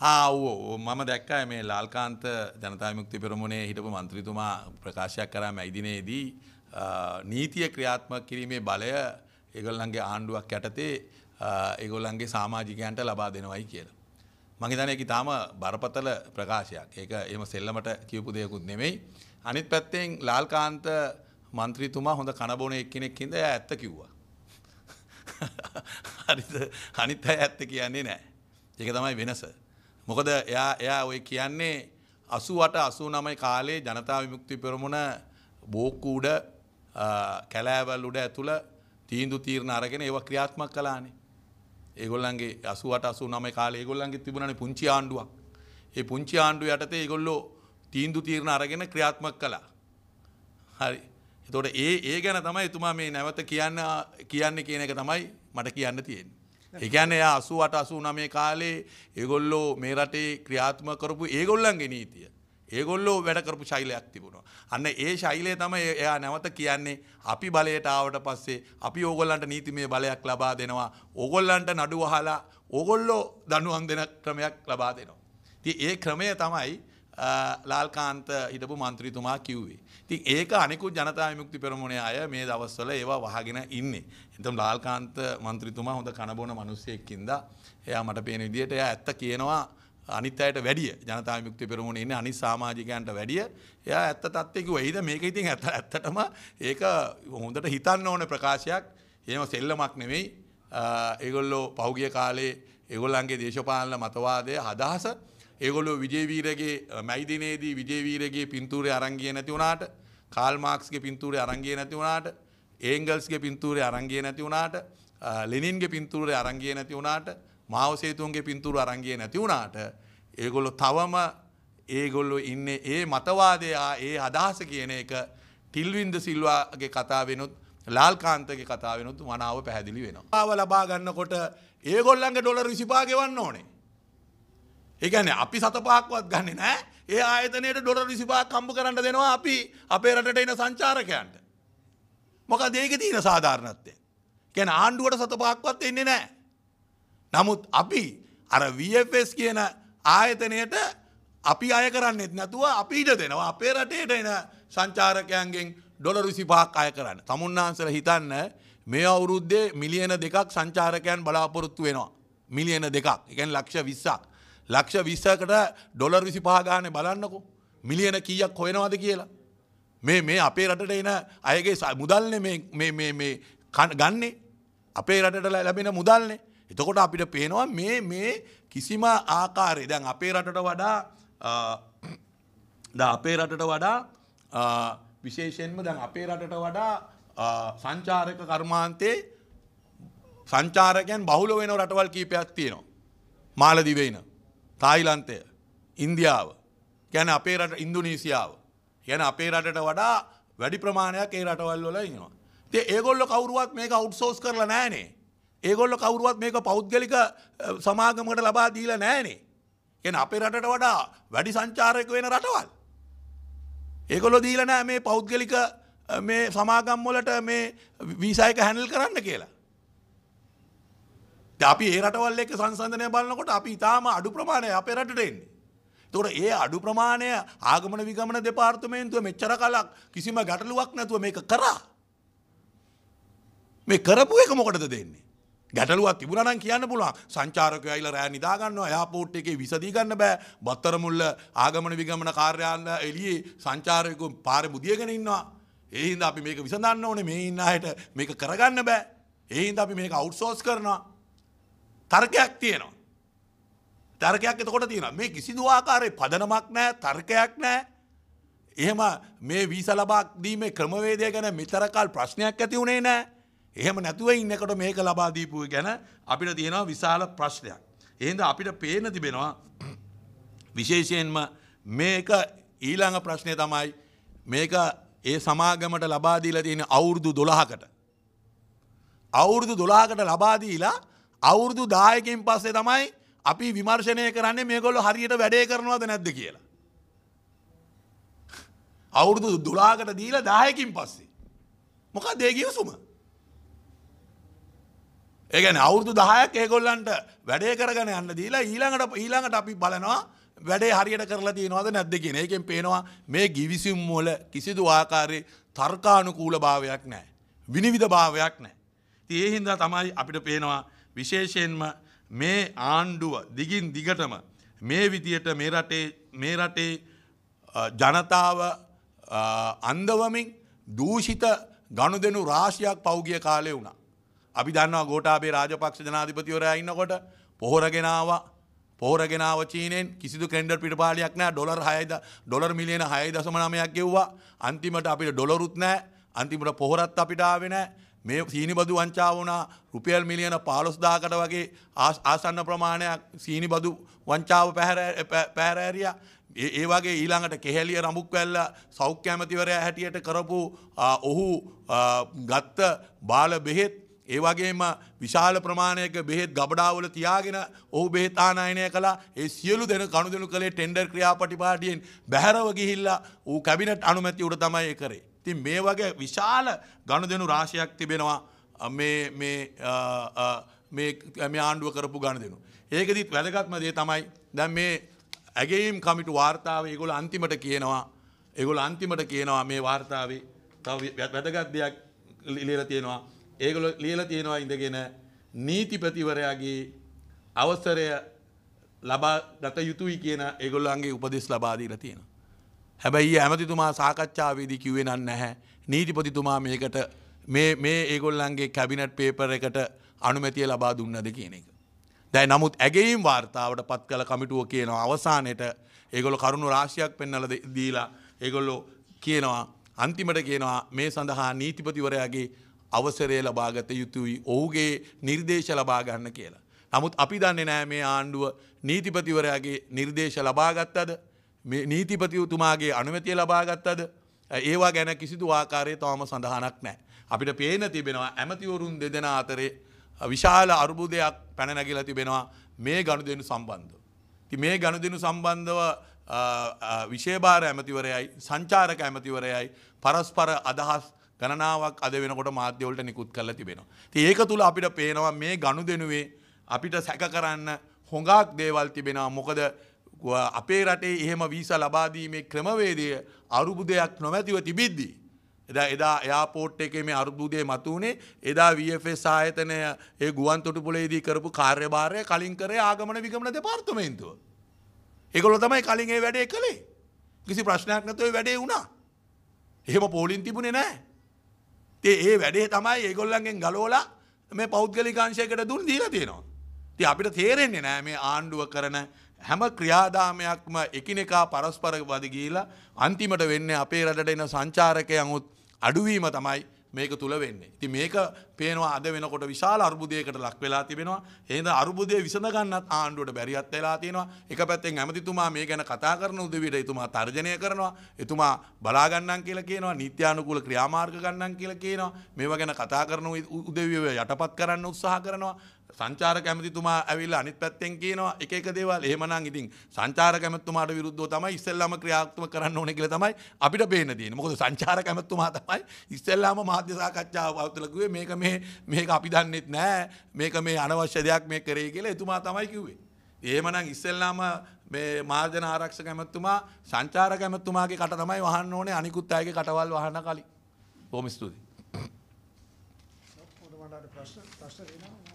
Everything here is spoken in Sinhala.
ආවෝ මම දැක්ක මේ ලාල්කාන්ත ජනතාමුක්ති පෙරමුණේ හිටපු මන්ත්‍රීතුමා ප්‍රකාශයක් කරා මැයිදිනේදී නීතිය ක්‍රියාත්මක කිරීමේ බලය ඒගොල්ලන්ගේ ආණ්ඩුවක් යටතේ ඒගොල්ලන්ගේ සාමාජිකයන්ට ලබා දෙනවයි කියලා. මහිතන එක තාම බරපතල ප්‍රකාශයක් ඒක එම සෙල්ලමට කියපු දෙයකුත් නෙමෙයි. අනිත් පැත්තෙන් ලාල්කාන්ත මන්ත්‍රීතුමා හොඳ කණබෝන එක්කෙනෙක් හිද ඇත්ත කිව්වා. හරිද අනිත් අය ඇත්ත කියන්නේ නෑ. ඒක තමයි වෙනස. මොකද එයා එයා ඔය කියන්නේ අසුවට අසූ නමයි කාලේ ජනතා විමුක්ති පෙරමුණ බෝක්කූඩ කැලෑවල් උඩ ඇතුළ තීන්දු තීරණ අරගෙන ඒව ක්‍රියාත්මක් කලානේ. ඒගොල්ලන්ගේ අසුවට අසු නම කාල ඒගොල්ලන්ගේ තිබුණන පුංචි ආණ්ඩුවක්. ඒ පුංචි ආණ්ඩුව යටතේ ඒගොල්ලෝ තීන්දු තීරණ අරගෙන ක්‍රියාත්මක් කළා. හරි. එතකොට ඒ ඒ ගැන තමයි එතුමා මේ නැවත කියන්න කියන්න කියන එක තමයි මට කියන්න තියෙන්නේ. ඒ කියන්නේ එයා 88 89 කාලේ ඒගොල්ලෝ මේ රටේ ක්‍රියාත්මක කරපු ඒගොල්ලන්ගේ නීතිය. ඒගොල්ලෝ වැඩ කරපු ශෛලයක් තිබුණා. අන්න ඒ ශෛලය තමයි එයා නැවත කියන්නේ අපි බලයට ආවට පස්සේ අපි ඕගොල්ලන්ට නීතිමය බලයක් ලබා දෙනවා. ඕගොල්ලන්ට නඩු වහලා ඕගොල්ලෝ දඬුවම් දෙන ක්‍රමයක් ලබා දෙනවා. ඉතින් ඒ ක්‍රමය තමයි ලාල්කාන්ත හිටපු මන්ත්‍රීතුමා කිව්වේ. ඉතින් ඒක අනිකුත් ජනතා විමුක්ති පෙරමුණේ අය මේ දවස්වල ඒවා වහගෙන ඉන්නේ. එතම් ලාල්කාන්ත මන්ත්‍රීතුමා හොඳ කනබෝන මිනිස්සෙක් ඉඳලා එයා මට පේන විදිහට එයා ඇත්ත කියනවා අනිත් අයට වැඩිය ජනතා විමුක්ති පෙරමුණේ ඉන්නේ අනිත් සමාජිකයන්ට වැඩිය එයා ඇත්ත තත්ත්වය කිව්වා. ඊට මේක ඉතින් ඇත්ත ඇත්තටම ඒක හොඳට හිතන්න ඕන ප්‍රකාශයක්. එහෙම සෙල්ලමක් නෙමෙයි. ඒගොල්ලෝ පහුගිය කාලේ ඒගොල්ලන්ගේ දේශපාලන මතවාදය අදහස ඒගොල්ලෝ විජේවීරගේ මැයිදිනේදී විජේවීරගේ පින්තූරය අරංගිය නැති වුණාට කාල්මාක්ස්ගේ පින්තූරය අරංගිය නැති වුණාට ඒංගල්ස්ගේ පින්තූරය අරංගිය නැති වුණාට ලෙනින්ගේ පින්තූරය අරංගිය නැති වුණාට මාවසේතුන්ගේ පින්තූර අරංගිය නැති වුණාට ඒගොල්ලො තවම ඒගොල්ලො ඉන්න ඒ මතවාදයා ඒ අදහස කියන එක ටිල්වින්ද සිල්වාගේ කතා වෙනුත් ලාල්කාන්තගේ කතා වෙනුත් මනාව පැහැදිලි වෙනවා. ආව ලබා ගන්නකොට ඒගොල්ලන්ගේ ඩොලර් විසිපාගෙවන්න ඕනේ. ඒකන්නේ අපි සතපාක්වත් ගන්න නෑ ඒ ආයතනයට ඩොලර් විසිපාක් කම්ප කරන්න දෙනවා අපි අපේ රටට එන සංචාරකයන්ට. මොක දේක තියෙන සාධාරණත්වය. කැන ආණ්ඩුවට සතපාක්වත් එන්නේ නෑ. නමුත් අපි අර VFS කියන ආයතනයට අපි අය කරන්නෙත් නැතුව අපිට දෙනවා අපේ රටේට එන සංචාරකයන්ගෙන් ඩොලර් විසිපාක් අය කරන්න. තමුන්නාන්සල හිතන්න මේ අවුරුද්දේ මිලියන දෙකක් සංචාරකයන් බලාපොරොත්තු වෙනවා. මිලියන දෙකක් එකන් ලක්ෂ විස්සක්. ලක්ෂ විස්සකට ඩොලර් විසි පහගාන බලන්නකු මිලියන කීයක් හොයෙනවද කියලා. මේ මේ අපේ රටට එන අයගේ මුදල්න ගන්නේ අපේ රටට ලැබෙන මුදල්නේ එතකොට අපිට පේනවා මේ මේ කිසිම ආකාරය දැන් අපේ රටට වඩා ද අපේ රටට වඩා විශේෂයෙන්ම දැන් අපේ රටට වඩා සංචාරක කර්මාන්තයේ සංචාරකයන් බහුල වෙන රටවල් කීපයක් තියෙනවා. මාලදිවයින. තායිලන්තය ඉන්දියාව ගැන අපේ රට ඉන්දුනීසියාව ගැන අපේ රටට වඩා වැඩි ප්‍රමාණයක් ඒ රටවල් වල ඉනවා. තිය ඒගොල්ල කවරුවත් මේක අවුට්සෝස් කරලා නෑනේ. ඒගොල්ල කවරුවත් මේක පෞද්ගලික සමාගමකට ලබා දීල නෑනේ. එන අපේ රටට වඩා වැඩි සංචාරයක වෙන රටවල්. ඒගොල්ලො දීල නෑ මේ පෞද්ගලික මේ සමාගම්වලට මේ වීසායක හැනල් කරන්න කියලා. අපි ඒ රටවල් එක්ක සංසන්ධනය බලනකොට අපි ඉතාම අඩු ප්‍රමාණය අපේ රටට එන්නේ. තොර ඒ අඩු ප්‍රමාණය ආගමන විගමන දෙපාර්තමේන්තුව මෙච්චර කලක් කිසිම ගැටලුවක් නැතුව මේක කරා. මේ කරපු එක මොකටද දෙන්නේ. ගැටලුවත් තිබුණනම් කියන්න පුළුවන් සංචාරක අයිල රෑ නිදාගන්නවා යාපෝට් එකේ විසදී ගන්න බෑ බත්තරමුල්ල ආගමන විගමන කාර්යාල එලියේ සංචාරයකු පාර බුදියගෙන ඉන්නවා. ඒහින්ද අපි මේක විසඳන්න ඕනේ මේ ඉන්න අයට මේක කරගන්න බෑ. ඒහින්ද අපි මේක අවුට්සෝස් කරනවා. තර්කයක් තියෙනවා. තර්කයක් එතකොට තියෙනවා මේ කිසිදු ආකාරයේ පදනමක් නැහැ තර්කයක් නැහැ. එහෙම මේ වීසා ලබා දීමේ ක්‍රමවේදය ගැන මෙතරකල් ප්‍රශ්නයක් ඇති වුණේ නැහැ. එහෙම නැතුව ඉන්නකොට මේක ලබා දීපු ගැන අපිට තියෙනවා විශාල ප්‍රශ්නයක්. එහෙනම් අපිට පේන තිබෙනවා විශේෂයෙන්ම මේක ඊළඟ ප්‍රශ්නය තමයි මේක ඒ සමාගමට ලබා දීලා තියෙන අවුරුදු 12කට අවුරුදු 12කට ලබා දීලා අවුරුදු දායකින් පස්සේ තමයි අපි විමර්ශනය කරන්නේ මේගොල්ලො හරියට වැඩේ කරනවද නැද්ද කියලා. අවුරුදු දුලාකට දීල දායකින් පස්සේ. මොකක් දේගියසුම. ඒගැන අවුරදු දහයක් ඒගොල්ලන්ට වැඩේ කරගන යන්න දීලා ඊළඟට ඊළඟට අපි බලනවා වැඩේ හරියට කරලා තියෙනවාද නැද්ද කියන එකෙන් පේනවා මේ ගිවිසිම් වල කිසිදු ආකාරයේ තර්කානුකූල භාවයක් නෑ. විනිවිධ භාවයක් නෑ. ඒ හින්දා තමයි අපිට පේනවා විශේෂයෙන්ම මේ ආණ්ඩුව දිගින් දිගටම මේ විදියට මේ රටේ මේ රටේ ජනතාව අන්දවමින් දූෂිත ගණුදෙනු රාශියක් පෞගිය කාලය වුණා. අපි දන්නවා ගෝටාබේ රාජපක්ෂ ජනාධිපතිවරයා ඉන්නකොට පොහොරගෙනවා පෝරගෙනාව චීනෙන් කිසිදු කෙන්ඩර් පිටපාලයක් නෑ ඩොලර් හයද ඩොලර් මිලියන හය දසම නමයක් ගෙව්වා. අන්තිමට අපිට ඩොලරුත් නෑ අන්තිමට පොහොරත් අපිටාවෙන මේ සීනි බදු වංචා වුණා රුපියල් මිලියන පාලොස්දාකට වගේ ආසන්න ප්‍රමාණයක් සීනි බදු වංචාව පැහැරෑරිය ඒ වගේ ඊළඟට කෙහෙලිය රමුක් වැල්ල සෞඛ්‍ය ඇමතිවරය හැටියට කරපු ඔහු ගත්ත බාල බෙහෙත් ඒ වගේම විශාල ප්‍රමාණයක බෙහෙත් ගබඩාවල තියාගෙන ඔහු බෙහෙතානායනය කලා ඒ සියලු දෙන කණුදනු කළේ ටෙන්ඩර් ක්‍රියාපටිපාටියෙන් බැහැරව ගිහිල්ලා ඌ කැබිනට් අනුමැති උට තමයි කරේ. තින් මේ වගේ විශාල ගණුදනු රාශයක් තිබෙනවා මේ ආණ්ඩුව කරපු ගණ දෙනු. ඒකදිත් වැදගත්ම දේ තමයි දැන් මේ ඇගේම් කමිටු වාර්තාව ඒගොල අන්තිමට කියනවා ඒගොල අන්තිමට කියනවා මේ වාර්තාවේ තව වැදගත් දෙයක් ලිල තියෙනවා ඒගොල ලියල තියෙනවා ඉඳගෙන නීතිපතිවරයාගේ අවසරය ලබා ගත යුතුයි කියන ඒගොල්ලන්ගේ උපදෙස් ලබාදීල තියෙන. හැබැයි ඇමතිතුමා සාකච්ඡාවේදී කිව්වේ නන් නැහැ. නීතිපතිතුමා මේකට මේ ඒගොල්ලන්ගේ කැබිනට් පේපර එකට අනුමැතිය ලබා දුන්නද කියන එක. දැයි නමුත් ඇගේම් වාර්තාවට පත් කළ කමිටුව කියනවා අවසානයට ඒගොල කරුණු රාශයක් පෙන්නල දීලා ඒගොල්ලො කියනවා අන්තිමට කියනවා මේ සඳහා නීතිපතිවරයාගේ අවසරය ලබාගත යුතුයි ඔහුගේ නිර්දේශ ලබාගන්න කියලා. නමුත් අපි දන්නේ නෑ මේ ආණ්ඩුව නීතිපතිවරයාගේ නිර්දේශ ලබාගත්තද නීතිපතිවතුමාගේ අනුමතිය ලබාගත්තද ඒවා ගැන කිසිදු ආකාරය තවම සඳහනක් නෑ. අපිට පේන තිබෙනවා ඇමතිවරුන් දෙදෙන අතරේ විශාල අර්බුදයක් පැනනැගිල තිබෙනවා මේ ගණු දෙනු සම්බන්ධ. ති මේ ගණු දෙනු සම්බන්ධව විශේභාර ඇමතිවරයයි සංචාරක ඇමතිවරයයි පරස්පර අදහස් ගණනාවක් අද වෙනකොට මාධ්‍යවලට නිකුත් කරලා තිබෙනවා. ඒක තුළ අපිට පේනවා මේ ගණු දෙනුවේ අපිට සැක කරන්න හොඟක් දේවල් තිබෙනවා මොකද අපේ රටේ එහෙම වීස ලබාදීමේ ක්‍රමවේදය අරුබුදයක් නොමැතිව තිබිද්දී. එදා එදා එයාපෝට් එක මේ අර්බුදය මතුවනේ එදා වFS ආයතනය ඒ ගුවන් තොටුපුලේදී කරපු කාර්යභාරය කලින් කරේ ආගමන විගමන දෙපාර්තමේන්තුව. ඒකොල තමයි කලින් ඒ වැඩේ කළේ. කිසි ප්‍රශ්නයක් නැතුව වැඩේ වුණා. එහෙම පෝලින් තිබුණේ නෑ. ඒ වැඩේ තමයි ඒගොල්ලන්ගෙන් ගලෝලා මේ පෞද්ගලිකාංශයකට දුන් දීලා තියෙනවා. ති අපිට තේරෙන්නේ නෑ මේ ආණ්ඩුව කරන හැම ක්‍රියාදාමයක්ම එකිනෙකා පරස්පර වදගීලා අන්තිමට වෙන්න අපේ රටට එන සංචාරකයමුත් අඩුවීම තමයි මේක තුළ වෙන්නේ. ති මේක පේනවා අද වෙනකොට විශාල අර්බුදයකට ලක් වෙලා තිබෙනවා. ඒද අර්බුදය විසඳගන්නත් ආණ්ඩුවට බැරිත් වෙලා තියෙනවා. එක පැත්තෙන් ඇමතිතුමා මේ ගැන කතා කරන උදවිට එතුමා තර්ජනය කරනවා. එතුමා බලාගන්නන් කියලා කියනවා. නිත්‍යානුකූල ක්‍රියාමාර්ග ගන්නන් කියලා කියනවා. මේවා ගැන කතා කරන උදවිය යටපත් කරන්න උත්සාහ කරනවා. සංචාර කැමතිතුමා ඇවිල්ල අනිත් පැත්තෙන් කියනවා එක එක දේවල් එහෙමනම් ඉතින් සංචාර කැමතුමාට විරුද්ධව තමයි ඉස්සෙල්ලාම ක්‍රියාත්මක කරන්න ඕනේ කියලා තමයි අපිට පේන්න තියෙන්නේ. මොකද සංචාර කැමතුමා තමයි ඉස්සෙල්ලාම මාධ්‍ය සාකච්ඡාව පවත්වලා කිව්වේ මේක මේ මේක අපි දන්නෙත් නෑ මේක මේ අනවශ්‍ය දෙයක් මේ කරේ කියලා එතුමා තමයි කිව්වේ. එහෙමනම් ඉස්සෙල්ලාම මේ මාර්ජන ආරක්ෂක ඇමතුමා සංචාර කැමතුමාගේ කට තමයි වහන්න ඕනේ අනිකුත් අයගේ කටවල් වහන්න කලින්. බොහොම ස්තුතියි. ප්‍රශ්න ප්‍රශ්න දෙනවා